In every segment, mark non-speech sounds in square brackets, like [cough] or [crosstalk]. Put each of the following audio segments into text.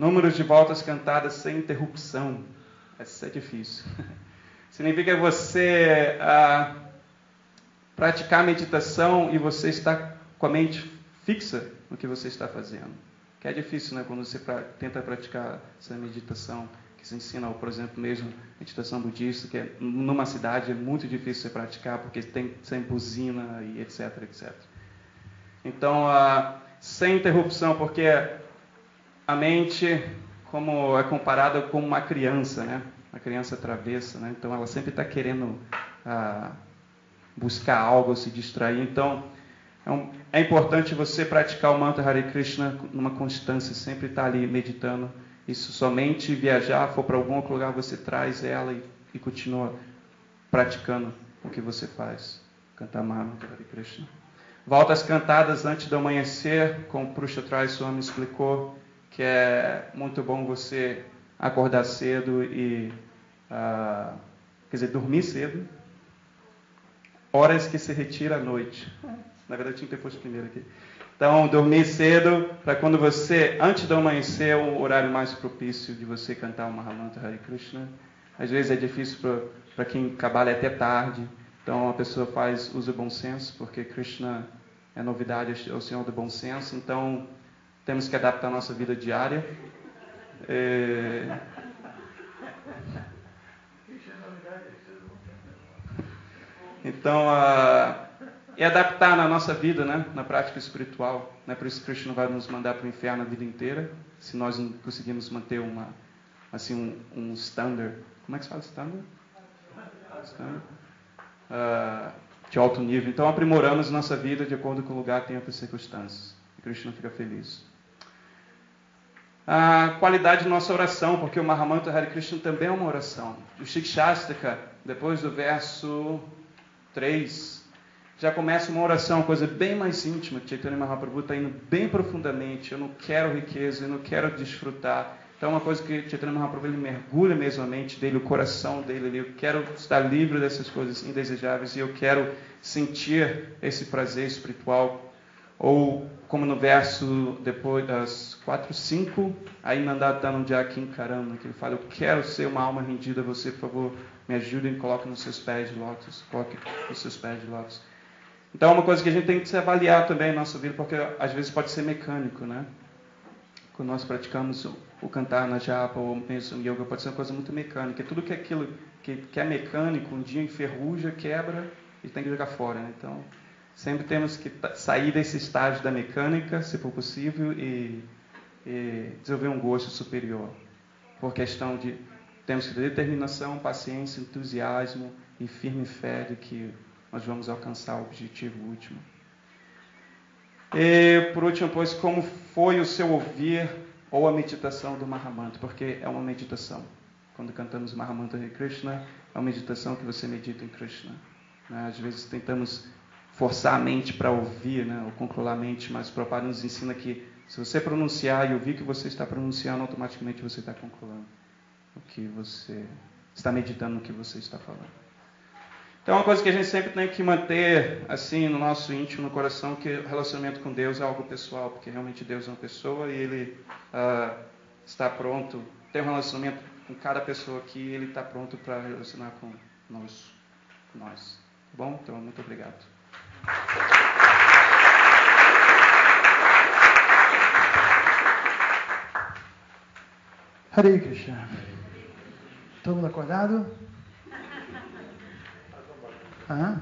Número de voltas cantadas sem interrupção. Isso é difícil. [laughs] Significa você ah, praticar meditação e você está com a mente fixa no que você está fazendo. Que é difícil, né? Quando você pra, tenta praticar essa meditação que se ensina, por exemplo, mesmo meditação budista, que é, numa cidade é muito difícil você praticar porque tem sem buzina e etc, etc. Então, ah, sem interrupção, porque a mente, como é comparada com uma criança, né? Uma criança travessa, né? Então, ela sempre está querendo ah, buscar algo, se distrair. Então, é, um, é, importante você praticar o mantra Hare Krishna numa constância, sempre estar tá ali meditando. Isso somente viajar, for para algum outro lugar, você traz ela e, e continua praticando o que você faz. Cantar mantra Hare Krishna. Voltas cantadas antes do amanhecer, como Prushatray Swami explicou, que é muito bom você acordar cedo e, uh, quer dizer, dormir cedo, horas que se retira à noite. Na verdade, tinha que ter posto primeiro aqui. Então, dormir cedo, para quando você, antes do amanhecer, o horário mais propício de você cantar o Mahamantra Hare Krishna. Às vezes é difícil para quem trabalha até tarde, então a pessoa faz, usa bom senso, porque Krishna é novidade, é o Senhor do bom senso, então temos que adaptar a nossa vida diária. É... Então, a... e adaptar na nossa vida, né? na prática espiritual. Né? Por isso, Krishna vai nos mandar para o inferno a vida inteira, se nós não conseguirmos manter uma, assim, um, um standard. Como é que se fala standard? standard. Uh, de alto nível. Então, aprimoramos nossa vida de acordo com o lugar, tempo e circunstâncias. E Krishna fica feliz. A qualidade de nossa oração, porque o Mahamantra Hare Krishna também é uma oração. O Shikshastika, depois do verso 3, já começa uma oração, coisa bem mais íntima. Chaitanya Mahaprabhu está indo bem profundamente. Eu não quero riqueza, eu não quero desfrutar. Então, é uma coisa que Chaitanya Mahaprabhu ele mergulha mesmo a mente dele, o coração dele. Eu quero estar livre dessas coisas indesejáveis e eu quero sentir esse prazer espiritual. Ou, como no verso depois das 4, 5, aí Nandatanam Jakim Karama, que ele fala: Eu quero ser uma alma rendida a você, por favor, me ajude e coloque nos seus pés de lótus. Coloque nos seus pés de lótus. Então, é uma coisa que a gente tem que se avaliar também na nossa vida, porque às vezes pode ser mecânico, né? Quando nós praticamos o cantar na japa ou mesmo yoga pode ser uma coisa muito mecânica. Tudo que é aquilo que, que é mecânico, um dia enferruja, quebra e tem que jogar fora. Né? Então, sempre temos que sair desse estágio da mecânica, se for possível, e, e desenvolver um gosto superior. Por questão de temos que ter determinação, paciência, entusiasmo e firme fé de que nós vamos alcançar o objetivo último. E, por último, pois, como foi o seu ouvir ou a meditação do Mahamantra, porque é uma meditação. Quando cantamos Mahamantra de Krishna, é uma meditação que você medita em Krishna. Né? Às vezes tentamos forçar a mente para ouvir, né? ou controlar a mente, mas o Prabhupada nos ensina que se você pronunciar e ouvir que você está pronunciando, automaticamente você está concluindo o que você está meditando no que você está falando. Então, é uma coisa que a gente sempre tem que manter assim no nosso íntimo, no coração, que o relacionamento com Deus é algo pessoal, porque realmente Deus é uma pessoa e Ele ah, está pronto, tem um relacionamento com cada pessoa aqui, Ele está pronto para relacionar com nós. nós. Tá bom? Então, muito obrigado. Hare Krishna. Todo mundo acordado? Ah,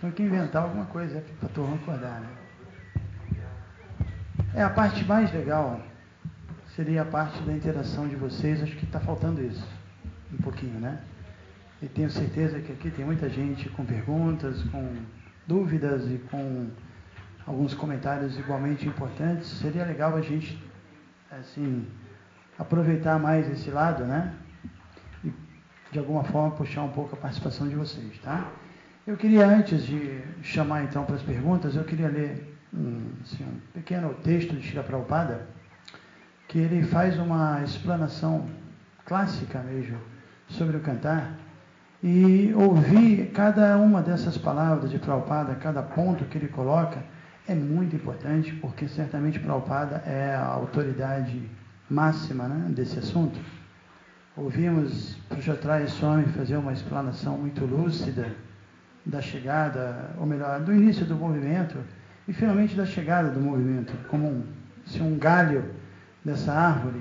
tem que inventar alguma coisa para a turma acordar, né? É a parte mais legal, seria a parte da interação de vocês, acho que está faltando isso, um pouquinho, né? E tenho certeza que aqui tem muita gente com perguntas, com dúvidas e com alguns comentários igualmente importantes. Seria legal a gente, assim, aproveitar mais esse lado, né? E, de alguma forma, puxar um pouco a participação de vocês, tá? Eu queria, antes de chamar então para as perguntas, eu queria ler um, assim, um pequeno texto de Shila Prabhupada, que ele faz uma explanação clássica mesmo sobre o cantar, e ouvir cada uma dessas palavras de Prabhupada, cada ponto que ele coloca, é muito importante, porque certamente Prabhupada é a autoridade máxima né, desse assunto. Ouvimos Puxatrai Swami fazer uma explanação muito lúcida da chegada, ou melhor, do início do movimento e finalmente da chegada do movimento, como um, se um galho dessa árvore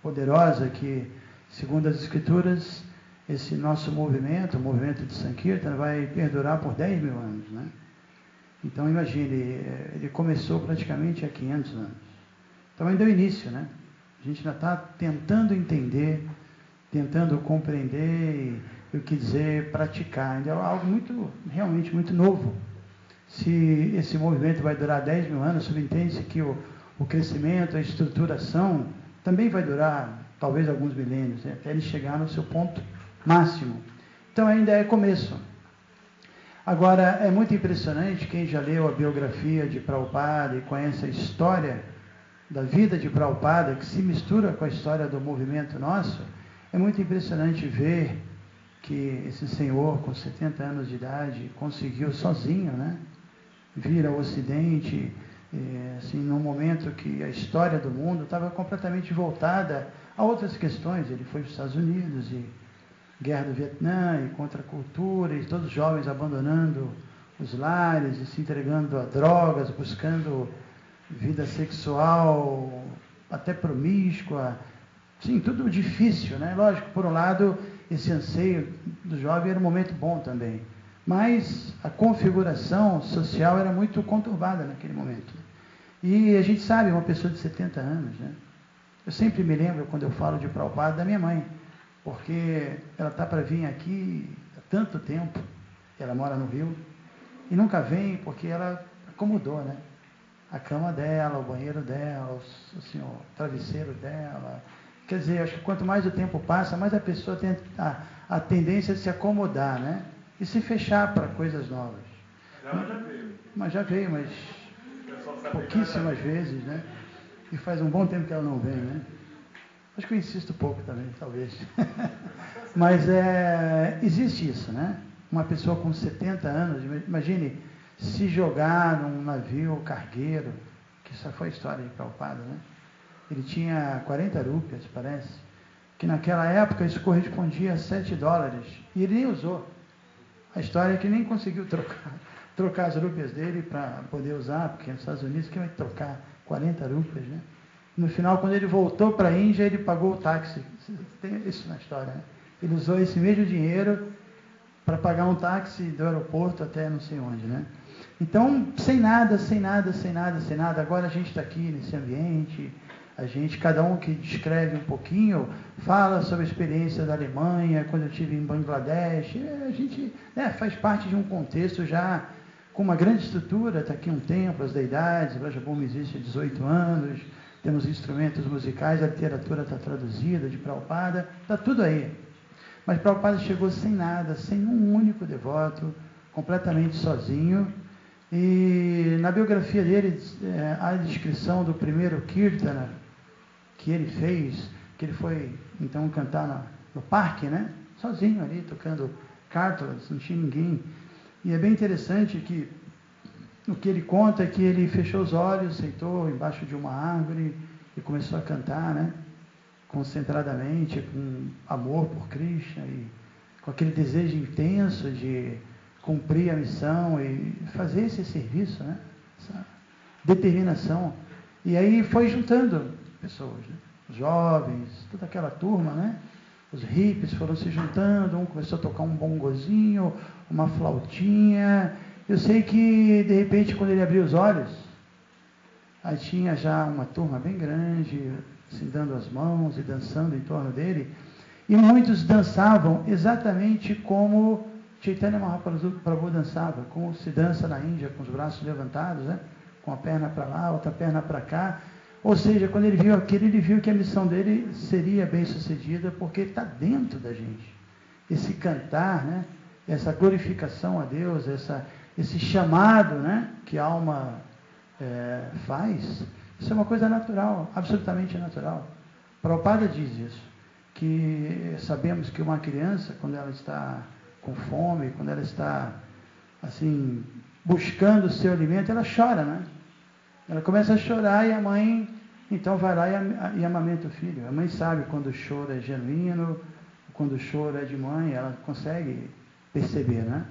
poderosa que, segundo as Escrituras, esse nosso movimento, o movimento de Sankirtan, vai perdurar por 10 mil anos. Né? Então, imagine, ele começou praticamente há 500 anos. Então, ainda é o início, né? A gente ainda está tentando entender, tentando compreender o que dizer, praticar. Ainda é algo muito, realmente muito novo. Se esse movimento vai durar 10 mil anos, subentende-se que o, o crescimento, a estruturação também vai durar talvez alguns milênios, né? até ele chegar no seu ponto máximo. Então ainda é começo. Agora, é muito impressionante, quem já leu a biografia de Prabhupada e conhece a história da vida de Prabhupada, que se mistura com a história do movimento nosso, é muito impressionante ver que esse senhor, com 70 anos de idade, conseguiu sozinho né, vir ao Ocidente, eh, assim, num momento que a história do mundo estava completamente voltada a outras questões. Ele foi para os Estados Unidos e guerra do Vietnã e contra a cultura, e todos os jovens abandonando os lares e se entregando a drogas, buscando vida sexual até promíscua, sim, tudo difícil, né? Lógico, por um lado, esse anseio do jovem era um momento bom também, mas a configuração social era muito conturbada naquele momento. E a gente sabe, uma pessoa de 70 anos, né? Eu sempre me lembro, quando eu falo de Prabhupada, da minha mãe, porque ela está para vir aqui há tanto tempo, ela mora no Rio, e nunca vem porque ela acomodou, né? a cama dela, o banheiro dela, o, assim, o travesseiro dela. Quer dizer, acho que quanto mais o tempo passa, mais a pessoa tem a, a tendência de se acomodar, né? E se fechar para coisas novas. Ela já veio. Mas já veio, mas pouquíssimas vezes, né? E faz um bom tempo que ela não vem, né? Acho que eu insisto pouco também, talvez. [laughs] mas é, existe isso, né? Uma pessoa com 70 anos, imagine se jogar num navio cargueiro, que isso foi história de Prabhupada, né? Ele tinha 40 rúpias, parece, que naquela época isso correspondia a 7 dólares, e ele nem usou. A história é que nem conseguiu [laughs] trocar, trocar as rúpias dele para poder usar, porque nos Estados Unidos quem vai trocar 40 rúpias, né? No final, quando ele voltou para a Índia, ele pagou o táxi. Tem isso na história, né? Ele usou esse mesmo dinheiro para pagar um táxi do aeroporto até não sei onde, né? Então, sem nada, sem nada, sem nada, sem nada, agora a gente está aqui nesse ambiente, a gente, cada um que descreve um pouquinho, fala sobre a experiência da Alemanha, quando eu estive em Bangladesh, a gente né, faz parte de um contexto já com uma grande estrutura, está aqui um templo, as deidades, Brajabum existe há 18 anos, temos instrumentos musicais, a literatura está traduzida de Prabhupada, está tudo aí. Mas Prabhupada chegou sem nada, sem um único devoto, completamente sozinho, e na biografia dele é, há a descrição do primeiro Kirtana que ele fez, que ele foi então cantar no parque, né? Sozinho ali, tocando cártulas, não tinha ninguém. E é bem interessante que o que ele conta é que ele fechou os olhos, sentou embaixo de uma árvore e começou a cantar, né? Concentradamente, com amor por Krishna e com aquele desejo intenso de cumprir a missão e fazer esse serviço, né? essa determinação. E aí foi juntando pessoas, né? jovens, toda aquela turma, né? Os hippies foram se juntando, um começou a tocar um bongozinho, uma flautinha. Eu sei que, de repente, quando ele abriu os olhos, aí tinha já uma turma bem grande, assim, dando as mãos e dançando em torno dele. E muitos dançavam exatamente como Chaitanya Mahaprabhu dançava, como se dança na Índia, com os braços levantados, né? com a perna para lá, outra perna para cá. Ou seja, quando ele viu aquilo, ele viu que a missão dele seria bem sucedida, porque está dentro da gente. Esse cantar, né? essa glorificação a Deus, essa, esse chamado né? que a alma é, faz, isso é uma coisa natural, absolutamente natural. Prabhupada diz isso, que sabemos que uma criança, quando ela está com fome, quando ela está assim buscando o seu alimento, ela chora, né? Ela começa a chorar e a mãe Então vai lá e, e amamenta o filho. A mãe sabe quando o choro é genuíno, quando o choro é de mãe, ela consegue perceber, né?